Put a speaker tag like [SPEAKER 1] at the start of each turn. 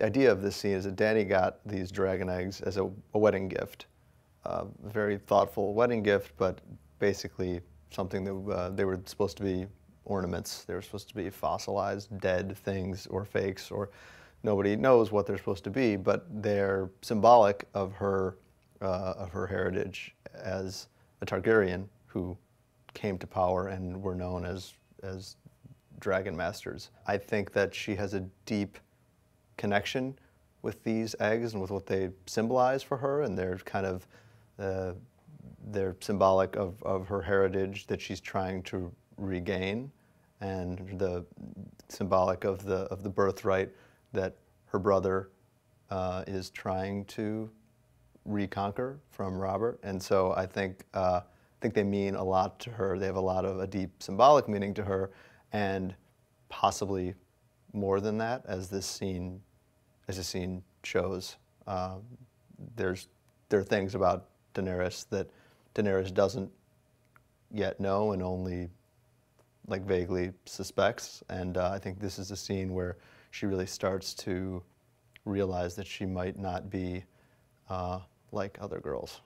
[SPEAKER 1] idea of this scene is that Dany got these dragon eggs as a, a wedding gift, uh, a very thoughtful wedding gift, but basically something that uh, they were supposed to be ornaments. They were supposed to be fossilized, dead things or fakes, or nobody knows what they're supposed to be, but they're symbolic of her uh, of her heritage as a Targaryen who came to power and were known as as dragon masters. I think that she has a deep connection with these eggs and with what they symbolize for her, and they're kind of uh, they're symbolic of, of her heritage that she's trying to regain, and the symbolic of the of the birthright that her brother uh, is trying to reconquer from Robert. And so I think uh, I think they mean a lot to her. They have a lot of a deep symbolic meaning to her, and possibly more than that, as this scene as the scene shows. Uh, there's there are things about Daenerys that Daenerys doesn't yet know and only like vaguely suspects. And uh, I think this is a scene where she really starts to realize that she might not be uh, like other girls.